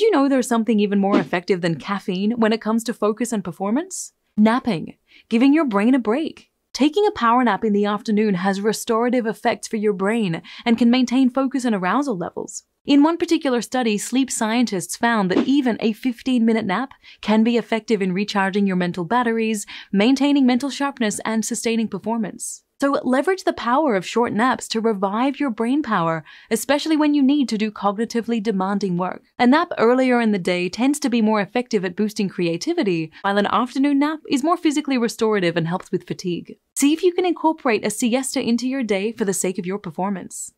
Did you know there's something even more effective than caffeine when it comes to focus and performance? Napping, giving your brain a break. Taking a power nap in the afternoon has restorative effects for your brain and can maintain focus and arousal levels. In one particular study, sleep scientists found that even a 15 minute nap can be effective in recharging your mental batteries, maintaining mental sharpness, and sustaining performance. So leverage the power of short naps to revive your brain power, especially when you need to do cognitively demanding work. A nap earlier in the day tends to be more effective at boosting creativity, while an afternoon nap is more physically restorative and helps with fatigue. See if you can incorporate a siesta into your day for the sake of your performance.